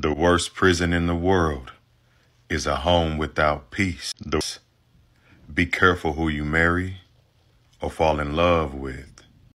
The worst prison in the world is a home without peace. Be careful who you marry or fall in love with.